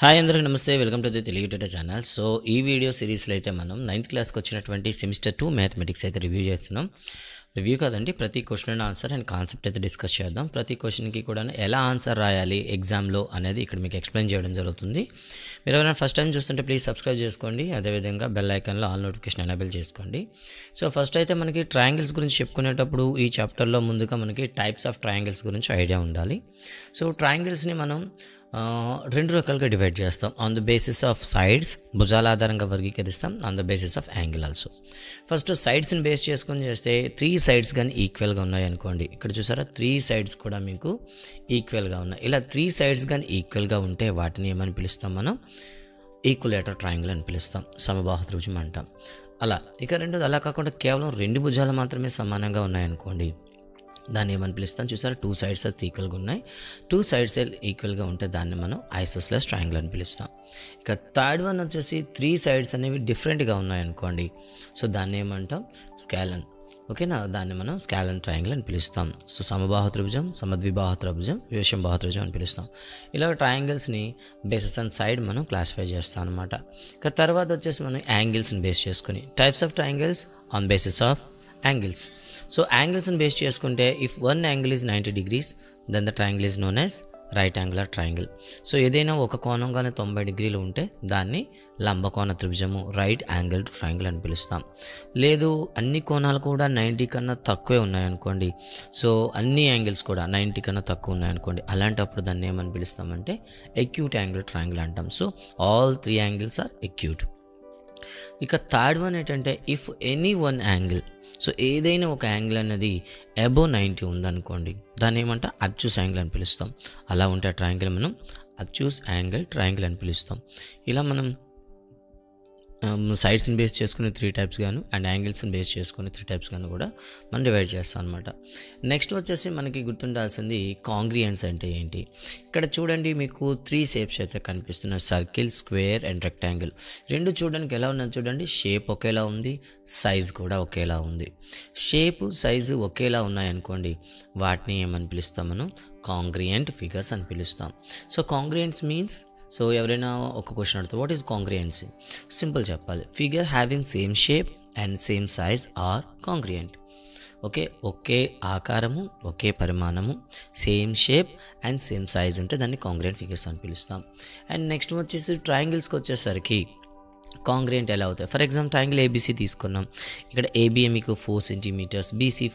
Hi అందరికీ నమస్తే welcome to the Telugu channel. So ఈ వీడియో సిరీస్లో అయితే మనం నైన్త్ క్లాస్కి వచ్చినటువంటి సెమిస్టర్ టూ మ్యాథమెటిక్స్ అయితే రివ్యూ చేస్తున్నాం. రివ్యూ కాదండి ప్రతి question and answer and concept అయితే డిస్కస్ చేద్దాం. ప్రతి క్వశ్చన్కి కూడా ఎలా ఆన్సర్ రాయాలి ఎగ్జామ్లో అనేది ఇక్కడ మీకు ఎక్స్ప్లెయిన్ చేయడం జరుగుతుంది. మీరు ఎవరైనా ఫస్ట్ టైం చూస్తుంటే ప్లీజ్ సబ్స్క్రైబ్ చేసుకోండి. అదేవిధంగా బెల్ ఐకాన్లో ఆల్ నోటిఫికేషన్ ఎనేబుల్ చేసుకోండి. సో ఫస్ట్ అయితే మనకి ట్రయాంగిల్స్ గురించి చెప్పుకునేటప్పుడు ఈ చాప్టర్లో ముందుగా మనకి టైప్స్ ఆఫ్ ట్రయాంగిల్స్ గురించి ఐడియా ఉండాలి. సో ట్రయాంగిల్స్ని మనం రెండు రకాలుగా డివైడ్ చేస్తాం. On the basis of sides భుజాల ఆధారంగా వర్గీకరిస్తాం. On the basis of angle also first సైడ్స్ని base చేసుకొని చేస్తే త్రీ సైడ్స్ కానీ ఈక్వల్గా ఉన్నాయి అనుకోండి. ఇక్కడ చూసారా? త్రీ సైడ్స్ కూడా మీకు ఈక్వల్గా ఉన్నాయి. ఇలా త్రీ సైడ్స్ కానీ ఈక్వల్గా ఉంటే వాటిని ఏమని పిలుస్తాం మనం? ఈక్వలేటర్ ట్రయాంగిల్ అని పిలుస్తాం. సమబాహ త్రిభుజం అంటాం. అలా. ఇక రెండోది అలా కాకుండా కేవలం రెండు భుజాలు మాత్రమే సమానంగా ఉన్నాయనుకోండి. దాన్ని ఏమని పిలుస్తాం చూసారా? టూ సైడ్స్ అయితే ఈక్వల్గా ఉన్నాయి. టూ సైడ్స్ ఈక్వల్గా ఉంటే దాన్ని మనం ఐసోస్లెస్ ట్రయాంగిల్ అని పిలుస్తాం. ఇక థర్డ్ వన్ వచ్చేసి త్రీ సైడ్స్ అనేవి డిఫరెంట్గా ఉన్నాయనుకోండి సో దాన్ని ఏమంటాం? స్కాలన్ ఓకేనా? దాన్ని మనం స్కాలన్ ట్రయాంగిల్ అని పిలుస్తాం. సో సమబాహ త్రిభుజం సమద్విబాహ త్రిభుజం విషం బాహ త్రిభుజం అని పిలుస్తాం. ఇలా ట్రయాంగిల్స్ని బేసెస్ అండ్ సైడ్ మనం క్లాసిఫై చేస్తాం అనమాట ఇక తర్వాత వచ్చేసి మనం యాంగిల్స్ని బేస్ చేసుకొని. Types of triangles on basis of angles so యాంగిల్స్ని base చేసుకుంటే if one angle is ninety degrees then the triangle is known as right angular triangle so ఏదైనా ఒక కోణంగానే తొంభై డిగ్రీలు ఉంటే దాన్ని లంబకోణ త్రిభుజము రైట్ యాంగిల్ ట్రయాంగిల్ అని పిలుస్తాం. లేదు అన్ని కోణాలు కూడా నైంటీ కన్నా తక్కువే ఉన్నాయనుకోండి. సో అన్ని యాంగిల్స్ కూడా నైంటీ కన్నా తక్కువ ఉన్నాయనుకోండి. అలాంటప్పుడు దాన్ని ఏమని పిలుస్తామంటే ఎక్యూట్ యాంగిల్ ట్రయాంగిల్ అంటాం. So all three angles are acute ఇక థర్డ్ వన్ ఏంటంటే if any one angle so ఏదైనా ఒక యాంగిల్ అనేది అబో నైంటీ ఉందనుకోండి దాన్ని ఏమంటే అచ్యూస్ యాంగిల్ అని పిలుస్తాం. అలా ఉంటే ఆ ట్రయాంగిల్ మనం అచ్యూస్ యాంగిల్ ట్రయాంగిల్ అని పిలుస్తాం. ఇలా మనం సైడ్స్ని బేస్ చేసుకుని త్రీ టైప్స్ గాను అండ్ యాంగిల్స్ని బేస్ చేసుకుని త్రీ టైప్స్ గాను కూడా మనం డివైడ్ చేస్తాం అనమాట నెక్స్ట్ వచ్చేసి మనకి గుర్తుండాల్సింది కాంగ్రియన్స్ అంటే ఏంటి? ఇక్కడ చూడండి మీకు త్రీ షేప్స్ అయితే కనిపిస్తున్నాయి. సర్కిల్ స్క్వేర్ అండ్ రెక్టాంగిల్ రెండు చూడడానికి ఎలా ఉన్నది చూడండి? షేప్ ఒకేలా ఉంది సైజ్ కూడా ఒకేలా ఉంది. షేపు సైజు ఒకేలా ఉన్నాయనుకోండి వాటిని ఏమని పిలుస్తాం మనం? కాంగ్రియంట్ ఫిగర్స్ అని పిలుస్తాం. సో కాంగ్రియంట్స్ మీన్స్ సో ఎవరైనా ఒక క్వశ్చన్ అడుగుతారు వాట్ ఈస్ కాంగ్రియన్సీ సింపుల్ చెప్పాలి. Figure having same shape and same size are congruent okay ఒకే ఆకారము ఒకే పరిమాణము same shape and same size ఉంటే దాన్ని కాంగ్రియంట్ ఫిగర్స్ అని పిలుస్తాం. అండ్ నెక్స్ట్ వచ్చేసి ట్రయాంగిల్స్కి వచ్చేసరికి కాంగ్రియంట్ ఎలా అవుతాయి? ఫర్ ఎగ్జాంపుల్ ట్రయాంగిల్ ఏబీసీ తీసుకున్నాం. ఇక్కడ ఏబిఏ మీకు four centimetres B C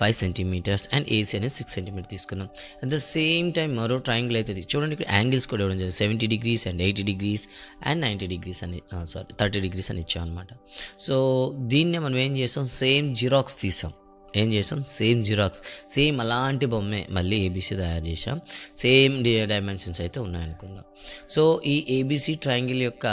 five centimetres and A C అనేది సిక్స్ సెంటీమీటర్ తీసుకున్నాం అట్ ద సేమ్ టైం మరో ట్రయాంగిల్ అయితే చూడండి ఇక్కడ యాంగిల్స్ కూడా ఇవ్వడం జరిగింది. Seventy degrees and eighty degrees and ninety degrees అని సారీ థర్టీ డిగ్రీస్ అని ఇచ్చాం అనమాట సో దీన్నే మనం ఏం చేస్తాం? సేమ్ జిరాక్స్ తీసాం. ఏం చేసాం సేమ్ జిరాక్స్ సేమ్ అలాంటి బొమ్మే మళ్ళీ ఏబీసీ తయారు చేసాం సేమ్ డైమెన్షన్స్ అయితే ఉన్నాయనుకుందాం. సో ఈ ఏబీసీ ట్రయాంగిల్ యొక్క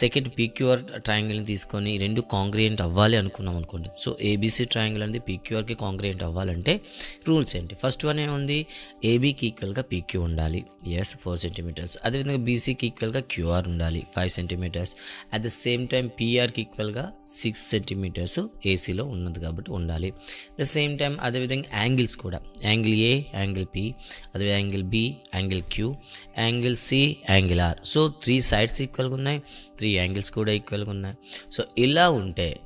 సెకండ్ పీక్యూఆర్ ట్రయాంగిల్ని తీసుకొని రెండు కాంగ్రియంట్ అవ్వాలి అనుకున్నాం అనుకోండి. సో ఏబీసీ ట్రయాంగిల్ అనేది పీక్యూఆర్కి కాంగ్రియంట్ అవ్వాలంటే రూల్స్ ఏంటి? ఫస్ట్ వన్ ఏముంది? ఏబీకి ఈక్వల్గా పీక్యూ ఉండాలి. ఎస్ ఫోర్ సెంటీమీటర్స్ అదేవిధంగా బీసీకి ఈక్వల్గా క్యూఆర్ ఉండాలి. Five centimetres at the same time పీఆర్కి ఈక్వల్గా సిక్స్ సెంటీమీటర్స్ ఏసీలో ఉన్నది కాబట్టి ఉండాలి. ద సేమ్ టైం అదేవిధంగా యాంగిల్స్ కూడా. యాంగిల్ ఏ యాంగిల్ పి అదే angle B angle Q angle C angle R so three sides ఈక్వల్గా ఉన్నాయి. త్రీ యాంగిల్స్ కూడా ఈక్వల్గా ఉన్నాయి. సో ఇలా ఉంటే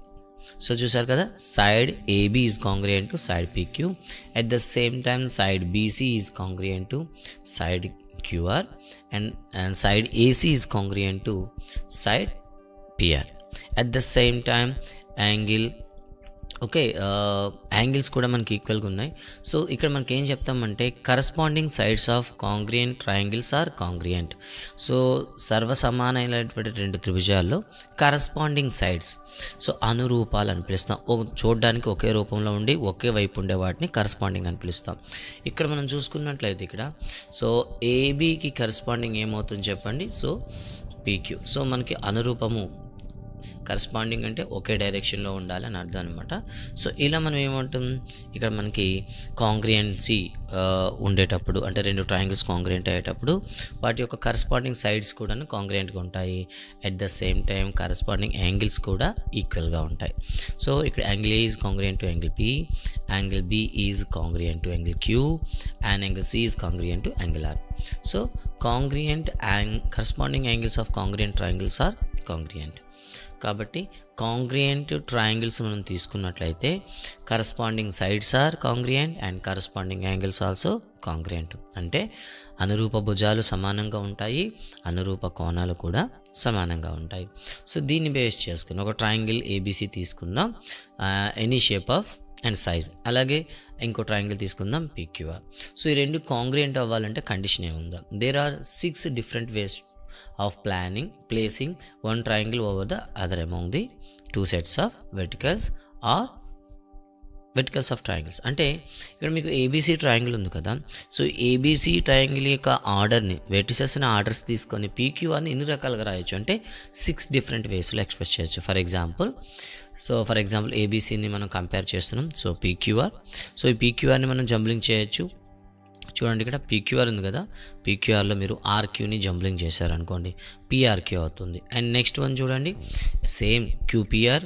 సో చూసారు కదా side A B is congruent to side P Q at the same time side B C is congruent to side Q R and and side A C is congruent to side P R at the same time angle okay angles కూడా మనకి ఈక్వల్గా ఉన్నాయి. So ఇక్కడ మనకి ఏం చెప్తామంటే corresponding sides of congruent triangles are congruent so సర్వసమానమైనటువంటి రెండు త్రిభుజాల్లో కరస్పాండింగ్ సైడ్స్ సో అనురూపాలు అని పిలుస్తాం. ఓ- చూడడానికి ఒకే రూపంలో ఉండి ఒకే వైపు ఉండే వాటిని కరస్పాండింగ్ అని పిలుస్తాం. ఇక్కడ మనం చూసుకున్నట్లయితే ఇక్కడ సో ఏబీకి కరస్పాండింగ్ ఏమవుతుంది చెప్పండి. సో పీక్యూ సో మనకి అనురూపము కరస్పాండింగ్ అంటే ఒకే డైరెక్షన్లో ఉండాలి అని అర్థం అనమాట సో ఇలా మనం ఏమంటాం? ఇక్కడ మనకి కాంగ్రియన్సీ ఉండేటప్పుడు అంటే రెండు ట్రయాంగిల్స్ కాంగ్రియంట్ అయ్యేటప్పుడు వాటి యొక్క కరస్పాండింగ్ సైడ్స్ కూడా కాంగ్రియంట్గా ఉంటాయి. At the same time corresponding angles కూడా ఈక్వల్గా ఉంటాయి. సో ఇక్కడ angle A is congruent to angle P angle B is congruent to angle Q and angle C is congruent to angle R so congruent ang corresponding angles of congruent triangles are congruent కాబట్టి congruent triangles మనం తీసుకున్నట్లయితే corresponding sides are congruent and corresponding angles also congruent అంటే అనురూప భుజాలు సమానంగా ఉంటాయి అనురూప కోణాలు కూడా సమానంగా ఉంటాయి. సో దీన్ని బేస్ చేసుకుని ఒక ట్రయాంగిల్ ఏబీసీ తీసుకుందాం. Any shape of and size అలాగే ఇంకో ట్రయాంగిల్ తీసుకుందాం పీక్యూఆర్ సో ఈ రెండు కాంగ్రియంట్ అవ్వాలంటే కండిషన్ ఏముందా? There are six different ways of planning placing one triangle over the other among the two sets of verticals or verticals of triangles అంటే ఇక్కడ మీకు ఏబీసీ ట్రయాంగిల్ ఉంది కదా సో ఏబీసీ ట్రయాంగిల్ యొక్క ఆర్డర్ని వెర్టిసెస్ని ఆర్డర్స్ తీసుకొని పీక్యూఆర్ని ఎన్ని రకాలుగా రాయొచ్చు అంటే సిక్స్ డిఫరెంట్ వేస్లో ఎక్స్ప్రెస్ చేయొచ్చు. For example so for example ఏబీసీని మనం కంపేర్ చేస్తున్నాం. సో పీక్యూఆర్ సో ఈ పీక్యూఆర్ని మనం జంబ్లింగ్ చేయొచ్చు. చూడండి ఇక్కడ పీక్యూఆర్ ఉంది కదా. పీక్యూఆర్లో మీరు ఆర్క్యూని జంబ్లింగ్ చేశారనుకోండి పిఆర్క్యూ అవుతుంది. అండ్ నెక్స్ట్ వన్ చూడండి సేమ్ క్యూపీఆర్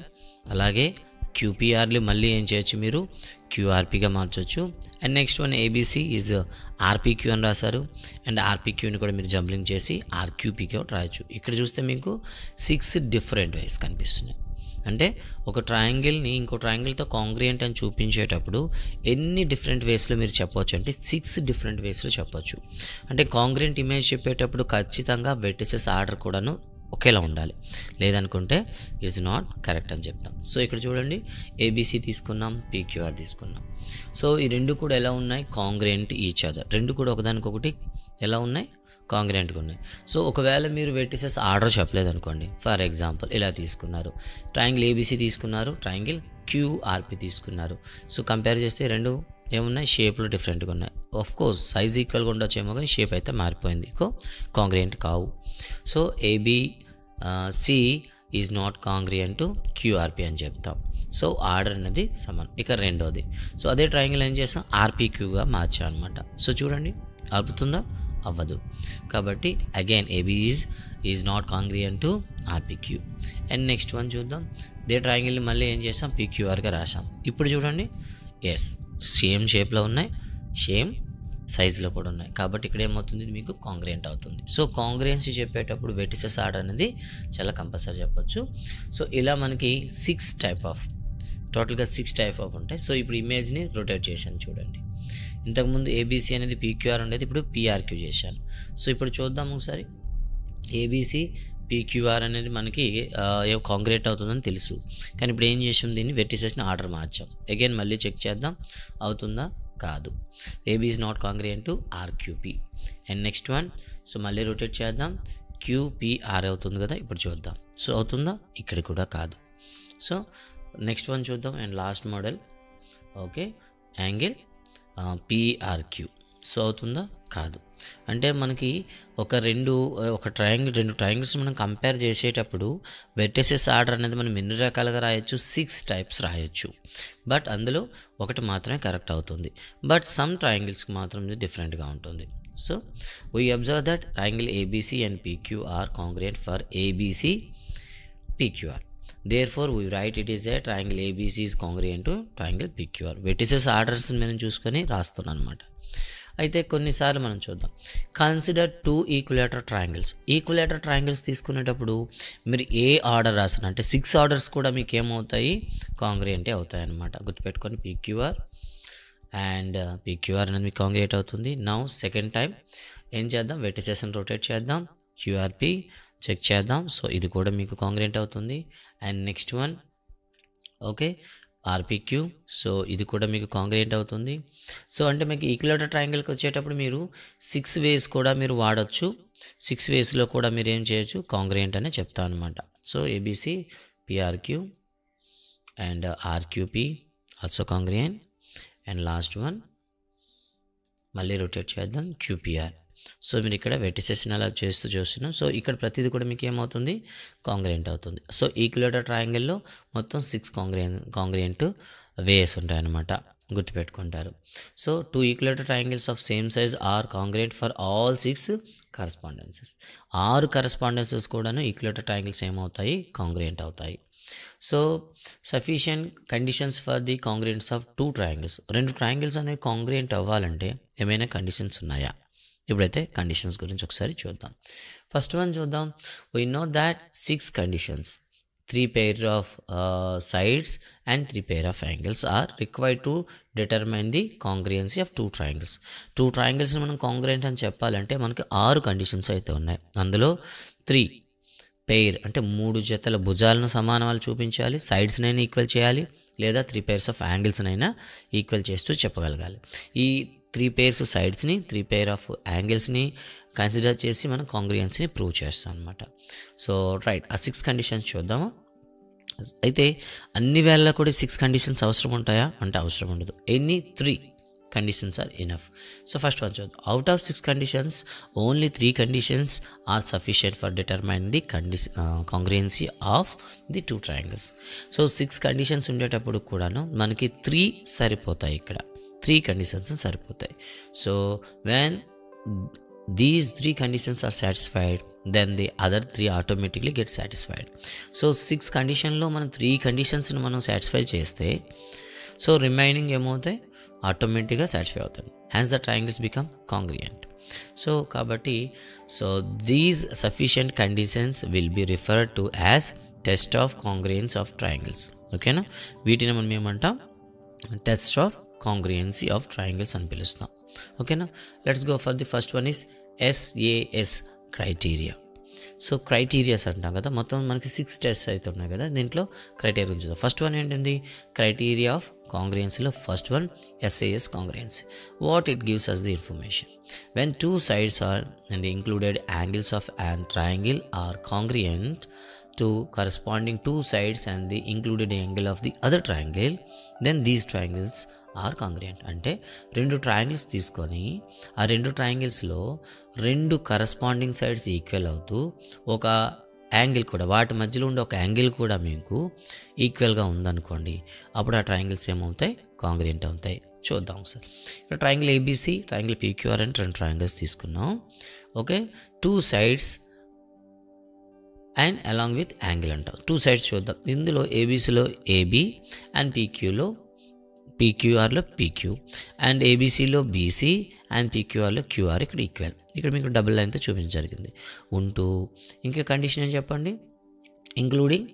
అలాగే క్యూపీఆర్లు మళ్ళీ ఏం చేయొచ్చు మీరు? క్యూఆర్పీగా మార్చొచ్చు. And next one ABC is RPQ అని రాశారు. అండ్ ఆర్పీక్యూని కూడా మీరు జంబ్లింగ్ చేసి ఆర్క్యూపీకి రాయొచ్చు. ఇక్కడ చూస్తే మీకు సిక్స్ డిఫరెంట్ వైస్ కనిపిస్తున్నాయి. అంటే ఒక ట్రయాంగిల్ని ఇంకో ట్రయాంగిల్తో కాంగ్రియంట్ అని చూపించేటప్పుడు ఎన్ని డిఫరెంట్ వేస్లో మీరు చెప్పవచ్చు అంటే సిక్స్ డిఫరెంట్ వేస్లో చెప్పొచ్చు. అంటే కాంగ్రియంట్ ఇమేజ్ చెప్పేటప్పుడు ఖచ్చితంగా వెటిసెస్ ఆర్డర్ కూడాను ఒకేలా ఉండాలి. లేదనుకుంటే ఇస్ నాట్ కరెక్ట్ అని చెప్తాం. సో ఇక్కడ చూడండి ఏబీసీ తీసుకున్నాం పీక్యూఆర్ తీసుకున్నాం. సో ఈ రెండు కూడా ఎలా ఉన్నాయి? Congruent each other. రెండు కూడా ఒకదానికొకటి ఎలా ఉన్నాయి? కాంగ్రెంట్గా ఉన్నాయి. సో ఒకవేళ మీరు వెర్టిసెస్ ఆర్డర్ చెప్పలేదు అనుకోండి ఫర్ ఎగ్జాంపుల్ ఇలా తీసుకున్నారు. ట్రయాంగిల్ ఏబీసీ తీసుకున్నారు ట్రయాంగిల్ క్యూఆర్పి తీసుకున్నారు. సో కంపేర్ చేస్తే రెండు ఏమున్నాయి? షేప్లు డిఫరెంట్గా ఉన్నాయి. ఆఫ్ కోర్స్ సైజ్ ఈక్వల్గా ఉండొచ్చేమో కానీ షేప్ అయితే మారిపోయింది. కో కాంగ్రియంట్ కావు. So AB C is not congruent to QRP అని చెప్తాం. సో ఆర్డర్ అనేది సమానం. ఇక రెండోది. సో అదే ట్రయాంగిల్ ఏం చేస్తాం ఆర్పీక్యూగా మార్చాం అనమాట సో చూడండి అర్పుతుందా అవ్వదు. కాబట్టి again AB is is not congruent to RPQ and next one చూద్దాం. దే ట్రయాంగిల్ని మళ్ళీ ఏం చేస్తాం? పీక్యూఆర్గా రాసాం. ఇప్పుడు చూడండి. ఎస్ సేమ్ షేప్లో ఉన్నాయి. సేమ్ సైజులో కూడా ఉన్నాయి. కాబట్టి ఇక్కడ ఏమవుతుంది? మీకు కాంగ్రియంట్ అవుతుంది. సో కాంగ్రియన్సీ చెప్పేటప్పుడు వెటిసెస్ ఆర్డర్ అనేది చాలా కంపల్సరీ చెప్పొచ్చు. సో ఇలా మనకి సిక్స్ టైప్ ఆఫ్ టోటల్గా సిక్స్ టైప్ ఆఫ్ ఉంటాయి. సో ఇప్పుడు ఇమేజ్ని రొటేట్ చేశాను చూడండి. ఇంతకుముందు ఏబీసీ అనేది పీక్యూఆర్ ఉండేది ఇప్పుడు పీఆర్క్యూ చేశాను సో ఇప్పుడు చూద్దాం ఒకసారి. ఏబీసీ పీక్యూఆర్ అనేది మనకి కాంక్రీట్ అవుతుందని తెలుసు. కానీ ఇప్పుడు ఏం చేసాం దీన్ని? వెట్టిసేసిన ఆర్డర్ మార్చాం. అగైన్ మళ్ళీ చెక్ చేద్దాం. అవుతుందా? కాదు. AB is not congruent to RQP and next one so మళ్ళీ రొటేట్ చేద్దాం. క్యూపీఆర్ అవుతుంది కదా ఇప్పుడు చూద్దాం. సో అవుతుందా? ఇక్కడ కూడా కాదు. సో నెక్స్ట్ వన్ చూద్దాం. And last model okay angle PRQ so అవుతుందా? కాదు. అంటే మనకి ఒక రెండు ఒక ట్రయాంగిల్ రెండు ట్రయాంగిల్స్ మనం కంపేర్ చేసేటప్పుడు వెర్టెసెస్ ఆర్డర్ అనేది మనం ఎన్ని రకాలుగా రాయొచ్చు? సిక్స్ టైప్స్ రాయొచ్చు. బట్ అందులో ఒకటి మాత్రమే కరెక్ట్ అవుతుంది. బట్ సమ్ ట్రయాంగిల్స్కి మాత్రం ఇది డిఫరెంట్గా ఉంటుంది. So we observe that triangle ABC and PQ R congruent for ABC PQR there we write it is a triangle ABC is congruent to triangle PQR. Vertices orders మనం చూసుకొని రాస్తున్నాను అనమాట అయితే కొన్నిసార్లు మనం చూద్దాం. Consider two equilateral triangles equilateral triangles తీసుకునేటప్పుడు మీరు ఏ ఆర్డర్ రాసిన అంటే సిక్స్ ఆర్డర్స్ కూడా మీకు ఏమవుతాయి? కాంగ్రియంటే అవుతాయి అనమాట గుర్తుపెట్టుకొని పీక్యూఆర్ అండ్ పీక్యూఆర్ అనేది మీకు కాంగ్రియేట్ అవుతుంది. నౌ సెకండ్ టైం ఏం చేద్దాం? వెటిసెస్ని రొటేట్ చేద్దాం. క్యూఆర్పి చెక్ చేద్దాం. సో ఇది కూడా మీకు కాంగ్రియంట్ అవుతుంది. And next one okay RPQ. So ఇది కూడా మీకు కాంగ్రియంట్ అవుతుంది. సో అంటే మీకు ఈక్యులేటర్ ట్రయాంగిల్కి వచ్చేటప్పుడు మీరు సిక్స్ వేస్ కూడా మీరు వాడచ్చు. సిక్స్ వేస్లో కూడా మీరు ఏం చేయొచ్చు? కాంగ్రియంట్ అనే చెప్తా అనమాట so ABC PRQ and RQP also congruent and last one మళ్ళీ రొటేట్ చేద్దాం క్యూపీఆర్ సో మీరు ఇక్కడ వెటిసెస్ని అలా చేస్తూ చూస్తున్నాం. సో ఇక్కడ ప్రతిదీ కూడా మీకు ఏమవుతుంది? కాంగ్రియంట్ అవుతుంది. సో ఈక్యులేటర్ ట్రయాంగిల్లో మొత్తం సిక్స్ కాంగ్రియన్ కాంగ్రియంట్ వేస్ ఉంటాయన్నమాట. గుర్తుపెట్టుకుంటారు. So two equilateral triangles of same size are congruent for all six correspondences. ఆరు కరస్పాండెన్సెస్ కూడాను ఈక్యులేటర్ ట్రయాంగిల్స్ ఏమవుతాయి? కాంగ్రియంట్ అవుతాయి. So sufficient conditions for the congruence of two triangles. రెండు triangles అనేవి congruent అవ్వాలంటే ఏమైనా conditions ఉన్నాయా? ఇప్పుడైతే కండిషన్స్ గురించి ఒకసారి చూద్దాం. ఫస్ట్ వన్ చూద్దాం. We know that six conditions three pair of sides and three pair of angles are required to determine the congruency of two triangles two ట్రయాంగిల్స్ని మనం కాంగ్రియంట్ అని చెప్పాలంటే మనకి ఆరు కండిషన్స్ అయితే ఉన్నాయి. అందులో త్రీ పెయిర్ అంటే మూడు జతల భుజాలను సమానాలు చూపించాలి సైడ్స్నైనా ఈక్వల్ చేయాలి లేదా త్రీ పెయిర్స్ ఆఫ్ యాంగిల్స్నైనా ఈక్వల్ చేస్తూ చెప్పగలగాలి. ఈ త్రీ పెయిర్స్ సైడ్స్ని త్రీ పెయిర్ ఆఫ్ యాంగిల్స్ని కన్సిడర్ చేసి మనం కాంగ్రియన్స్ని ప్రూవ్ చేస్తాం అనమాట సో రైట్ ఆ సిక్స్ కండిషన్స్ చూద్దాము. అయితే అన్ని వేళ కూడా సిక్స్ కండిషన్స్ అవసరం ఉంటాయా? అంటే అవసరం ఉండదు. Any three conditions are enough so first one చూద్దాం. Out of six conditions only three conditions are sufficient for determine the condition congruency of the two triangles so six conditions ఉండేటప్పుడు కూడాను మనకి three సరిపోతాయి ఇక్కడ. త్రీ కండిషన్స్ సరిపోతాయి. So when these three conditions are satisfied then the other three automatically get satisfied so six కండిషన్లో మనం three కండిషన్స్ని మనం satisfy చేస్తే సో రిమైనింగ్ ఏమవుతాయి? ఆటోమేటిక్గా సాటిస్ఫై అవుతుంది hence the triangles become congruent so కాబట్టి so these sufficient conditions will be referred to as test of congruence of triangles ఓకేనా వీటిని మనం ఏమంటాం? Test of congruency of triangles అని పిలుస్తాం. ఓకేనా let's go for the first one is SAS criteria so criterias అంటాం కదా మొత్తం మనకి సిక్స్ టెస్ట్ అయితే ఉన్నాయి కదా దీంట్లో క్రైటీరియా గురించి చూద్దాం. ఫస్ట్ వన్ ఏంటండి? Criteria of కాంగ్రియన్సీలో first one SAS congruency what it gives us the information when two sides are and included angles of and triangle are congruent to corresponding two sides and the included angle of the other triangle. Then these triangles are congruent. అంటే రెండు triangles తీసుకొని ఆ రెండు ట్రయాంగిల్స్లో రెండు corresponding sides equal అవుతూ ఒక angle కూడా వాటి మధ్యలో ఉండే ఒక యాంగిల్ కూడా మీకు ఈక్వల్గా ఉందనుకోండి. అప్పుడు ఆ ట్రయాంగిల్స్ ఏమవుతాయి? కాంగ్రియంట్ అవుతాయి. చూద్దాం సార్. ఇక్కడ triangle ABC triangle PQR and రెండు ట్రయాంగిల్స్ తీసుకున్నాం. Okay two sides and along with angle అంటాం టూ సైడ్స్ చూద్దాం. ఇందులో ఏబీసీలో ఏబీ అండ్ పీక్యూలో పీక్యూఆర్లో పీక్యూ అండ్ ఏబీసీలో బీసీ అండ్ పీక్యూఆర్లో క్యూఆర్ ఇక్కడ ఈక్వల్ ఇక్కడ మీకు డబుల్ లైన్తో చూపించడం జరిగింది. ఉంటూ ఇంకా కండిషన్ ఏం చెప్పండి? Including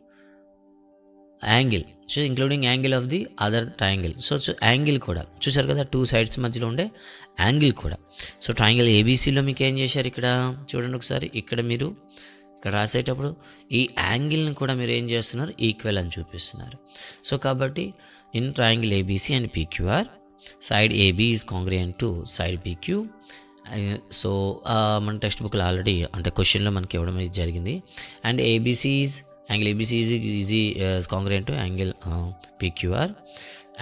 angle so including angle of the other triangle so so angle కూడా. చూసారు కదా టూ సైడ్స్ మధ్యలో ఉండే యాంగిల్ కూడా. సో ట్రయాంగిల్ ఏబీసీలో మీకు ఏం చేశారు ఇక్కడ? చూడండి ఒకసారి. ఇక్కడ మీరు ఇక్కడ రాసేటప్పుడు ఈ యాంగిల్ని కూడా మీరు ఏం చేస్తున్నారు? ఈక్వల్ అని చూపిస్తున్నారు. సో కాబట్టి in triangle ABC and PQR side AB is congruent to side PQ so మన టెక్స్ట్ బుక్లో ఆల్రెడీ అంటే క్వశ్చన్లో మనకి ఇవ్వడం అనేది జరిగింది. And ABC angle ABC is is congruent to angle PQR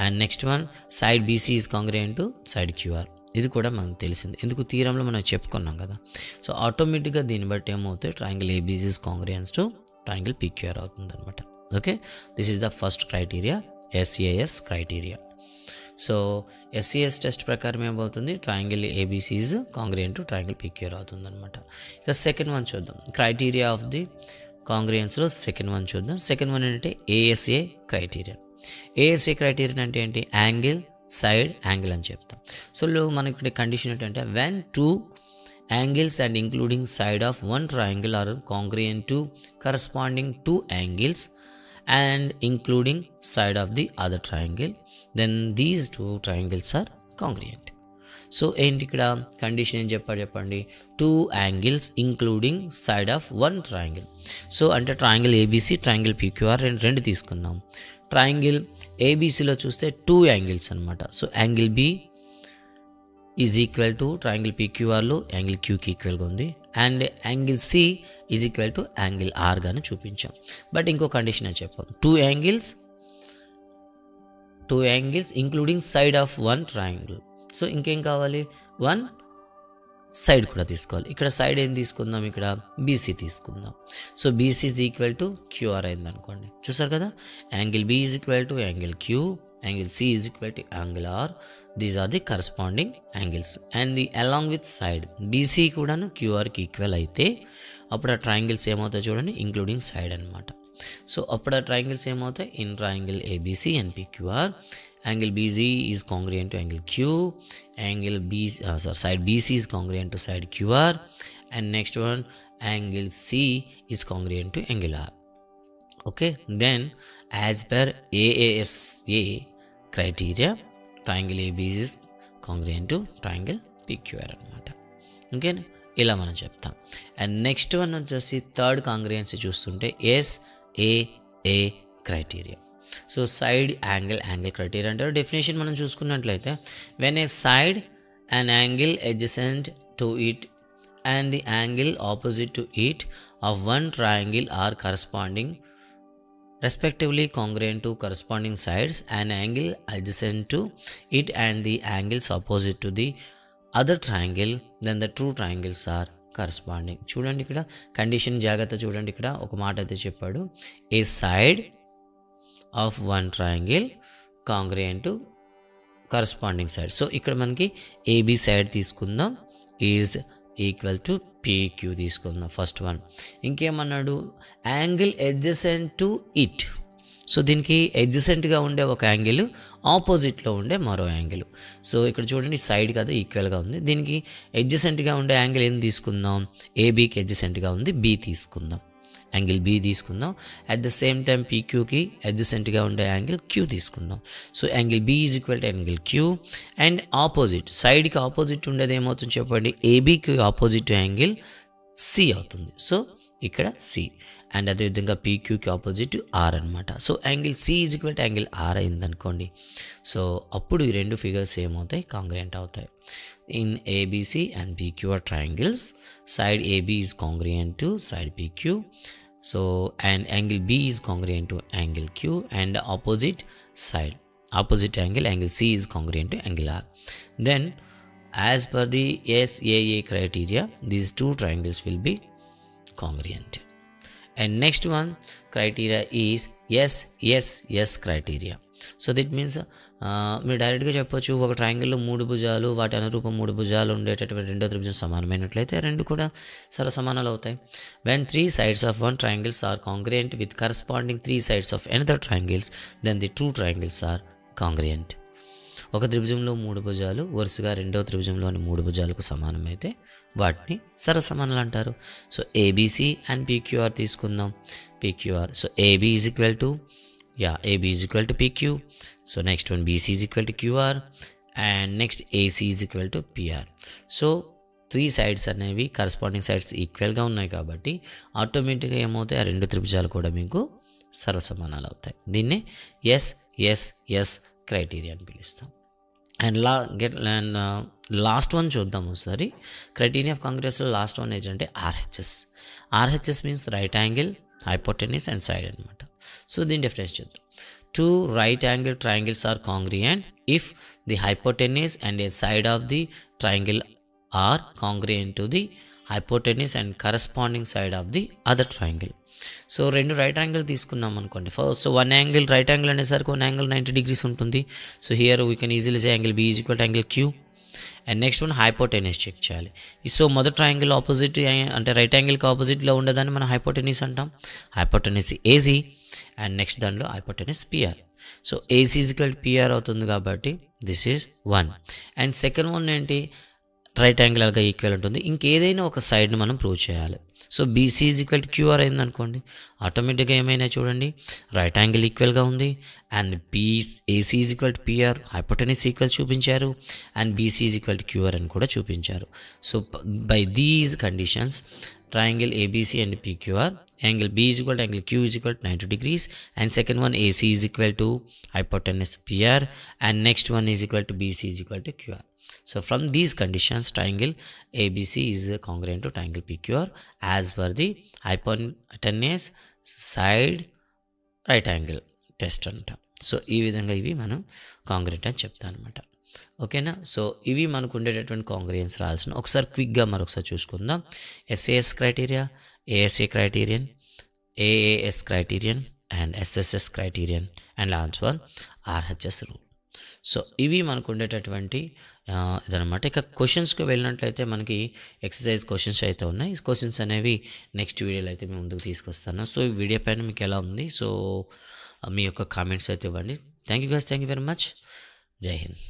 and next one side BC is congruent to side QR ఇది కూడా మనకు తెలిసింది. ఎందుకు తీరంలో మనం చెప్పుకున్నాం కదా. సో ఆటోమేటిక్గా దీన్ని బట్టి ఏమవుతాయి? Triangle ABC's congruent to triangle PQR అవుతుంది అనమాట okay this is the first criteria SAS criteria so SCS test ప్రకారం ఏమవుతుంది? Triangle ABC's congruent to triangle PQR అవుతుంది అనమాట ఇక సెకండ్ వన్ చూద్దాం. క్రైటీరియా ఆఫ్ ది కాంగ్రియన్స్లో సెకండ్ వన్ చూద్దాం. సెకండ్ వన్ ఏంటంటే ఏఎస్ఏ క్రైటీరియా ఏఎస్ఏ క్రైటీరియా అంటే ఏంటి? యాంగిల్ సైడ్ యాంగిల్ అని చెప్తాం. సో మనకి ఇక్కడ కండిషన్ ఏంటంటే when two angles and including side of one triangle are congruent to corresponding two angles and including side of the other triangle then these two triangles are congruent so ఏంటి ఇక్కడ condition ఏం చెప్పాడు చెప్పండి? Two angles including side of one triangle so అంటే triangle ABC triangle PQR రెండు రెండు తీసుకున్నాం triangle ఏబీసీలో చూస్తే టూ యాంగిల్స్ అనమాట so angle B is equal to triangle పీక్యూఆర్లో angle క్యూకి ఈక్వల్గా ఉంది. And angle C is equal to angle organ చూపించాం. బట్ ఇంకో కండిషన్ అని చెప్పాం. Two angles two angles including side of one triangle so ఇంకేం కావాలి? వన్ సైడ్ కూడా తీసుకోవాలి. ఇక్కడ సైడ్ ఏం తీసుకుందాం? ఇక్కడ బీసీ తీసుకుందాం. So BC is equal to QR అయింది అనుకోండి చూసారు కదా? Angle B is equal to angle Q angle C is equal to angle R these are the corresponding angles and the along with side BC కూడాను క్యూఆర్కి equal అయితే అప్పుడు ఆ triangles ఏమవుతాయి చూడండి? ఇంక్లూడింగ్ సైడ్ అనమాట సో అప్పుడు ఆ ట్రయాంగిల్స్ ఏమవుతాయి? In triangle ABC and PQR angle B is is congruent to angle Q angle B sorry side BC is congruent to side QR and next one angle C is congruent to angle R okay then as per AASA criteria triangle ABC is congruent to triangle PQR అనమాట ఓకేనా ఇలా మనం చెప్తాం. And next one వచ్చేసి third congruency చూస్తుంటే S A A criteria so side angle angle criteria అంటే definition మనం చూసుకున్నట్లయితే when a side and angle adjacent to it and the angle opposite to it of one triangle are corresponding respectively congruent to corresponding sides an angle adjacent to it and the angles opposite to the other triangle then the true triangles are corresponding చూడండి ఇక్కడ condition జాగ్రత్త చూడండి ఇక్కడ ఒక మాట అయితే చెప్పాడు. A side of one triangle congruent to corresponding side so ఇక్కడ మనకి ఏబి సైడ్ తీసుకుందాం. ఈజ్ ఈక్వల్ టు పీక్యూ తీసుకుందాం. First one ఇంకేమన్నాడు? Angle adjacent to it so దీనికి ఎగ్జిసెంట్గా ఉండే ఒక యాంగిల్ ఆపోజిట్లో ఉండే మరో యాంగిల్ సో ఇక్కడ చూడండి సైడ్ కదా ఈక్వల్గా ఉంది. దీనికి ఎగ్జిసెంట్గా ఉండే యాంగిల్ ఏం తీసుకుందాం? ఏబీకి ఎగ్జిసెంట్గా ఉంది బి తీసుకుందాం. యాంగిల్ బి తీసుకుందాం. అట్ ద సేమ్ టైం పీక్యూకి అడ్జసెంట్గా ఉండే యాంగిల్ క్యూ తీసుకుందాం. So angle B is equal to angle Q and opposite సైడ్కి ఆపోజిట్ ఉండేది ఏమవుతుంది చెప్పండి? ఏబీకి ఆపోజిట్ యాంగిల్ సి అవుతుంది. సో ఇక్కడ సి అండ్ అదేవిధంగా పీక్యూకి ఆపోజిట్ ఆర్ అనమాట so angle C is equal to angle R అయిందనుకోండి. సో అప్పుడు ఈ రెండు ఫిగర్స్ ఏమవుతాయి? కాంగ్రియంట్ అవుతాయి. In ABC and PQR triangles side AB is congruent to side PQ so and angle B is congruent to angle Q and opposite side opposite angle angle C is congruent to angle R then as per the SAA criteria these two triangles will be congruent. And next one criteria is yes yes yes criteria. So that means మీరు డైరెక్ట్గా చెప్పొచ్చు ఒక ట్రయాంగిల్లో మూడు భుజాలు వాటి అనురూపం మూడు భుజాలు ఉండేటటువంటి రెండో త్రిభుజం సమానమైనట్లయితే రెండు కూడా సర సమానాలు అవుతాయి. When three sides of one triangles are congruent with corresponding three sides of another triangles then the two triangles are congruent ఒక త్రిభుజంలో మూడు భుజాలు వరుసగా రెండవ త్రిభుజంలోని మూడు భుజాలకు సమానమైతే వాటిని సరసమానాలు అంటారు. సో ఏబీసీ అండ్ పీక్యూఆర్ తీసుకుందాం. PQR so AB is equal to yeah AB is equal to PQ so next one BC is equal to QR and next AC is equal to PR so three sides అనేవి corresponding sides ఈక్వల్గా ఉన్నాయి కాబట్టి ఆటోమేటిక్గా ఏమవుతాయి? ఆ రెండు త్రిభుజాలు కూడా మీకు సర్వసమానాలు అవుతాయి. దీన్నే ఎస్ ఎస్ ఎస్ క్రైటీరియా అని పిలుస్తాం. అండ్ లా గెట్ అండ్ లాస్ట్ వన్ చూద్దాం ఒకసారి. క్రైటీరియా ఆఫ్ కాంగ్రెస్లో లాస్ట్ వన్ ఏంటంటే RHS. RHS means right angle hypotenuse and side అనమాట సో దీని డిఫరెన్స్ చూద్దాం. Two right angle triangles are congruent if the hypotenuse and a side of the triangle are congruent to the hypotenuse and corresponding side of the other triangle so రెండు right angle తీసుకున్నాం అనుకోండి. First so one angle right angle అనేసరికి one angle ninety degrees ఉంటుంది. So here we can easily say angle B is equal angle Q and next one hypotenuse check చేయాలి. So మొదటి triangle opposite అంటే right యాంగిల్కి ఆపోజిట్లో ఉండేదాన్ని మనం hypotenuse అంటాం. హైపోటెనిస్ ఏజీ అండ్ నెక్స్ట్ దానిలో hypotenuse PR so AC equal PR అవుతుంది కాబట్టి this is one and second one ఏంటి? రైట్ యాంగిల్ ఈక్వల్ ఉంటుంది. ఇంకేదైనా ఒక సైడ్ని మనం ప్రూవ్ చేయాలి. So BC is equal to QR అయింది అనుకోండి. ఆటోమేటిక్గా ఏమైనా చూడండి. రైట్ యాంగిల్ ఈక్వల్గా ఉంది. And B AC is equal to PR hypotenuse equal చూపించారు. And BC is equal to QR అని కూడా చూపించారు. So by these conditions triangle ABC and PQR angle B is equal to angle Q is equal to 90 degrees. And second equal to is PR and next one And next one is equal to BC is. So from these conditions, triangle ABC is congruent to triangle PQR as per the hypotenuse side right angle test అంట. So ఈ విధంగా ఇవి మనం concrete అని చెప్తాను అనమాట ఓకేనా so ఇవి మనకు ఉండేటటువంటి కాంగ్రియన్స్ రాల్సిన ఒకసారి క్విక్గా మరొకసారి చూసుకుందాం. SAS criteria ASA criterion AAS criterion and SSS criterion and launch one RHS rule so ఇవి మనకు ఉండేటటువంటి ఇదనమాట ఇక క్వశ్చన్స్కి వెళ్ళినట్లయితే మనకి ఎక్సర్సైజ్ క్వశ్చన్స్ అయితే ఉన్నాయి. ఈ క్వశ్చన్స్ అనేవి నెక్స్ట్ వీడియోలో అయితే మేము ముందుకు తీసుకొస్తాను. సో ఈ వీడియో పైన మీకు ఎలా ఉంది? సో మీ యొక్క కామెంట్స్ అయితే ఇవ్వండి. Thank you guys thank you very much. జై హింద్.